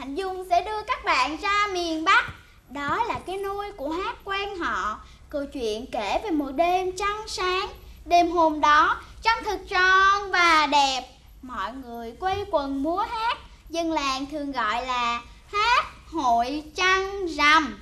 Hạnh Dung sẽ đưa các bạn ra miền Bắc. Đó là cái nôi của hát quan họ. Câu chuyện kể về một đêm trăng sáng. Đêm hôm đó, trăng thật tròn và đẹp. Mọi người quay quần múa hát. Dân làng thường gọi là hát hội trăng rằm.